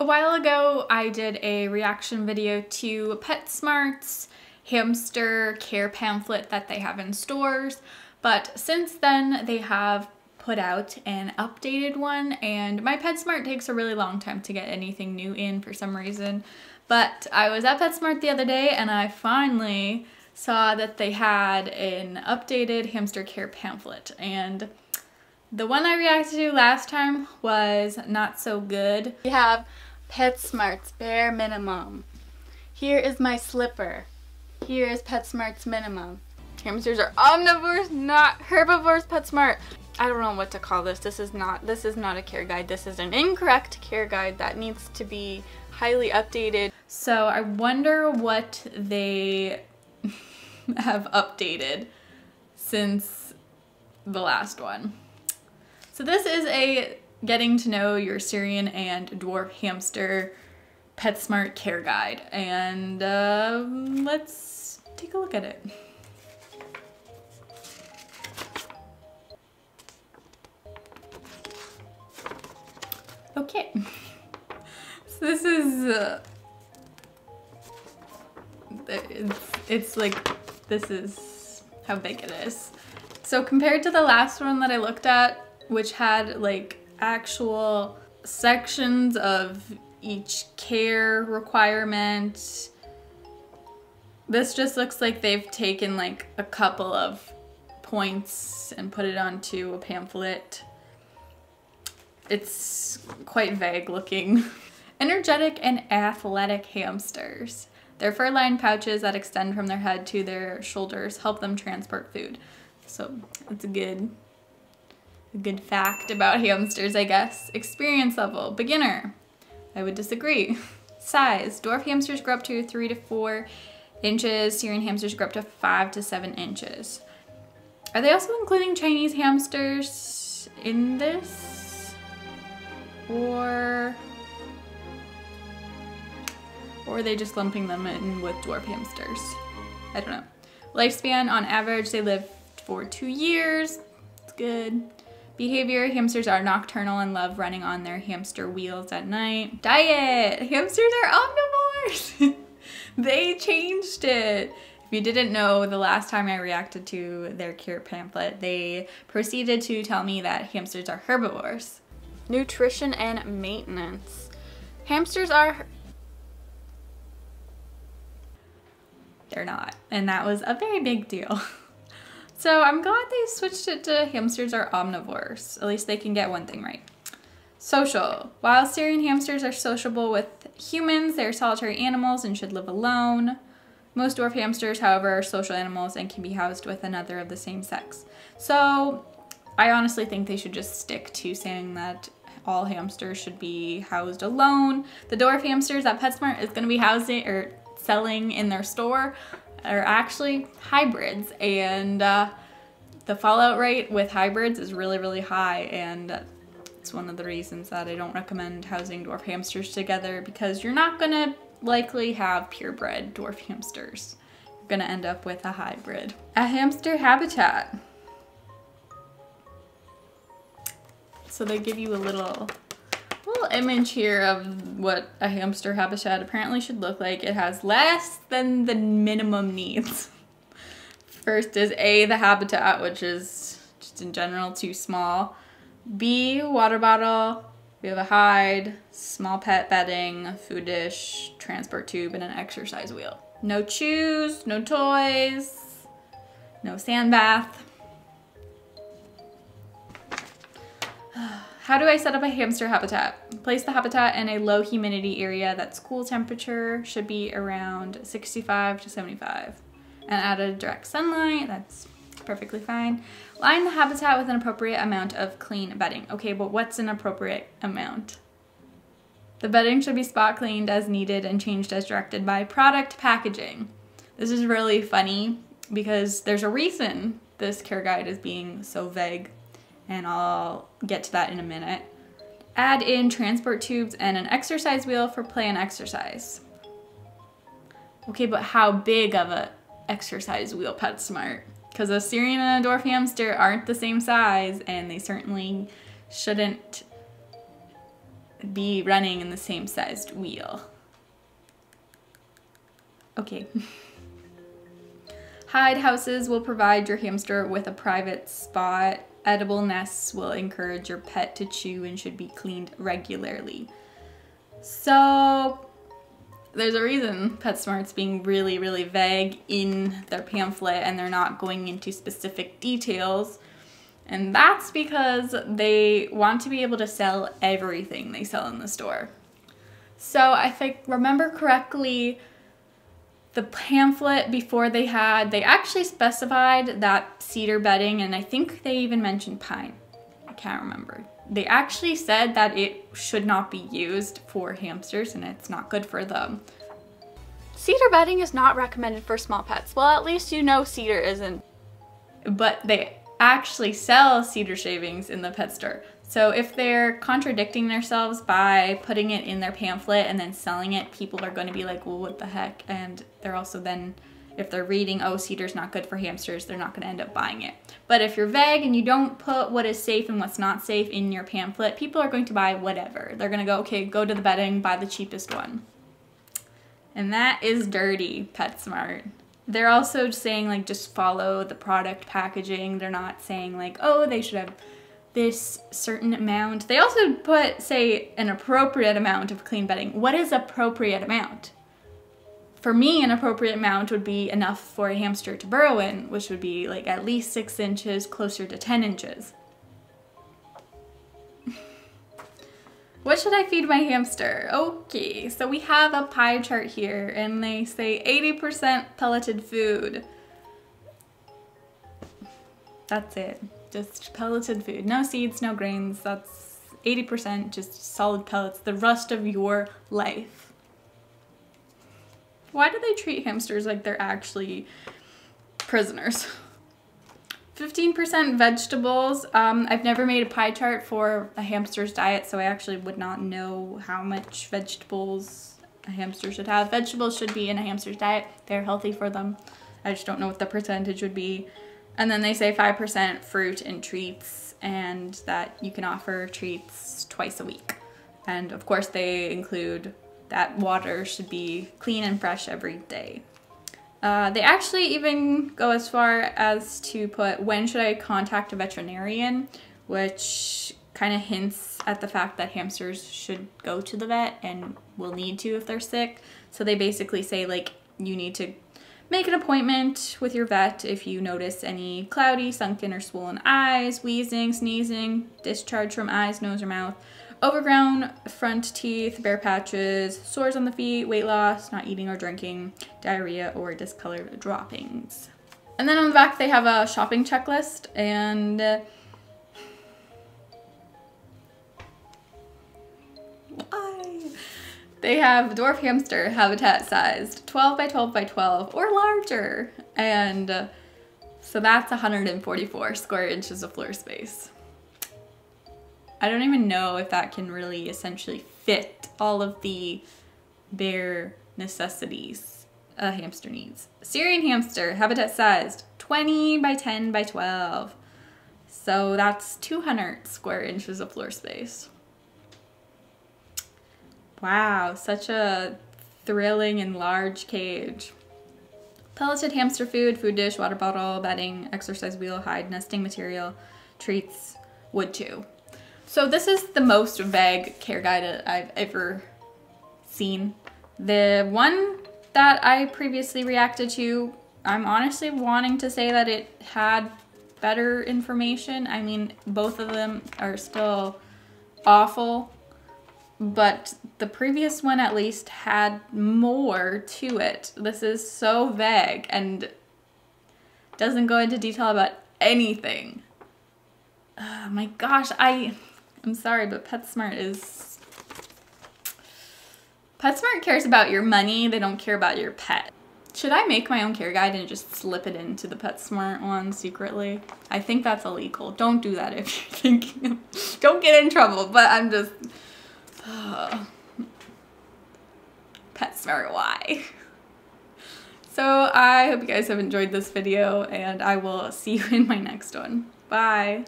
A while ago, I did a reaction video to PetSmart's hamster care pamphlet that they have in stores, but since then they have put out an updated one and my PetSmart takes a really long time to get anything new in for some reason. But I was at PetSmart the other day and I finally saw that they had an updated hamster care pamphlet and the one I reacted to last time was not so good. We have PetSmart's bare minimum. Here is my slipper. Here is PetSmart's minimum. Hamsters are omnivores, not herbivores, PetSmart. I don't know what to call this. This is not this is not a care guide. This is an incorrect care guide that needs to be highly updated. So I wonder what they have updated since the last one. So this is a getting to know your Syrian and dwarf hamster PetSmart care guide and uh, let's take a look at it. Okay, so this is, uh, it's, it's like, this is how big it is. So compared to the last one that I looked at, which had like actual sections of each care requirement, this just looks like they've taken like a couple of points and put it onto a pamphlet it's quite vague looking. Energetic and athletic hamsters. Their fur-lined pouches that extend from their head to their shoulders help them transport food. So it's good, good fact about hamsters, I guess. Experience level, beginner. I would disagree. Size, dwarf hamsters grow up to three to four inches. Syrian hamsters grow up to five to seven inches. Are they also including Chinese hamsters in this? Or... Or are they just lumping them in with dwarf hamsters? I don't know. Lifespan, on average, they live for two years. It's good. Behavior, hamsters are nocturnal and love running on their hamster wheels at night. Diet, hamsters are omnivores. they changed it. If you didn't know, the last time I reacted to their cure pamphlet, they proceeded to tell me that hamsters are herbivores nutrition and maintenance. Hamsters are they're not. And that was a very big deal. so I'm glad they switched it to hamsters are omnivores. At least they can get one thing right. Social. While Syrian hamsters are sociable with humans, they're solitary animals and should live alone. Most dwarf hamsters, however, are social animals and can be housed with another of the same sex. So I honestly think they should just stick to saying that all hamsters should be housed alone. The dwarf hamsters that PetSmart is gonna be housing or selling in their store are actually hybrids and uh, the fallout rate with hybrids is really, really high and it's one of the reasons that I don't recommend housing dwarf hamsters together because you're not gonna likely have purebred dwarf hamsters. You're gonna end up with a hybrid. A hamster habitat. So they give you a little little image here of what a hamster habitat apparently should look like. It has less than the minimum needs. First is A, the habitat, which is just in general too small. B, water bottle. We have a hide, small pet bedding, food dish, transport tube, and an exercise wheel. No chews, no toys, no sand bath. How do I set up a hamster habitat? Place the habitat in a low humidity area that's cool temperature, should be around 65 to 75. And add a direct sunlight, that's perfectly fine. Line the habitat with an appropriate amount of clean bedding. Okay, but what's an appropriate amount? The bedding should be spot cleaned as needed and changed as directed by product packaging. This is really funny because there's a reason this care guide is being so vague and I'll get to that in a minute. Add in transport tubes and an exercise wheel for play and exercise. Okay, but how big of a exercise wheel PetSmart? Because a Syrian and a dwarf hamster aren't the same size and they certainly shouldn't be running in the same sized wheel. Okay. Hide houses will provide your hamster with a private spot. Edible nests will encourage your pet to chew and should be cleaned regularly. So there's a reason PetSmart's being really, really vague in their pamphlet and they're not going into specific details. And that's because they want to be able to sell everything they sell in the store. So if I remember correctly, the pamphlet before they had, they actually specified that cedar bedding and I think they even mentioned pine. I can't remember. They actually said that it should not be used for hamsters and it's not good for them. Cedar bedding is not recommended for small pets. Well, at least you know cedar isn't. But they actually sell cedar shavings in the pet store. So if they're contradicting themselves by putting it in their pamphlet and then selling it, people are going to be like, well, what the heck? And they're also then, if they're reading, oh, cedar's not good for hamsters, they're not going to end up buying it. But if you're vague and you don't put what is safe and what's not safe in your pamphlet, people are going to buy whatever. They're going to go, okay, go to the bedding, buy the cheapest one. And that is dirty, PetSmart. They're also saying like just follow the product packaging. They're not saying like, oh, they should have this certain amount. They also put, say, an appropriate amount of clean bedding. What is appropriate amount? For me, an appropriate amount would be enough for a hamster to burrow in, which would be like at least six inches, closer to 10 inches. What should I feed my hamster? Okay, so we have a pie chart here and they say 80% pelleted food. That's it, just pelleted food. No seeds, no grains, that's 80% just solid pellets, the rest of your life. Why do they treat hamsters like they're actually prisoners? 15% vegetables. Um, I've never made a pie chart for a hamster's diet, so I actually would not know how much vegetables a hamster should have. Vegetables should be in a hamster's diet. They're healthy for them. I just don't know what the percentage would be. And then they say 5% fruit and treats, and that you can offer treats twice a week. And of course, they include that water should be clean and fresh every day. Uh, they actually even go as far as to put when should I contact a veterinarian, which kind of hints at the fact that hamsters should go to the vet and will need to if they're sick. So they basically say like you need to make an appointment with your vet if you notice any cloudy, sunken, or swollen eyes, wheezing, sneezing, discharge from eyes, nose, or mouth, Overgrown front teeth, bare patches, sores on the feet, weight loss, not eating or drinking, diarrhea, or discolored droppings. And then on the back they have a shopping checklist and They have dwarf hamster habitat sized 12 by 12 by 12 or larger. And uh, so that's 144 square inches of floor space. I don't even know if that can really essentially fit all of the bare necessities a hamster needs. Syrian hamster, habitat sized, 20 by 10 by 12. So that's 200 square inches of floor space. Wow, such a thrilling and large cage. Pelleted hamster food, food dish, water bottle, bedding, exercise wheel, hide, nesting material, treats, wood too. So this is the most vague care guide that I've ever seen. The one that I previously reacted to, I'm honestly wanting to say that it had better information. I mean, both of them are still awful, but the previous one at least had more to it. This is so vague and doesn't go into detail about anything. Oh my gosh, I I'm sorry, but PetSmart is... PetSmart cares about your money. They don't care about your pet. Should I make my own care guide and just slip it into the PetSmart one secretly? I think that's illegal. Don't do that if you're thinking Don't get in trouble, but I'm just... Uh, PetSmart, why? So I hope you guys have enjoyed this video and I will see you in my next one. Bye!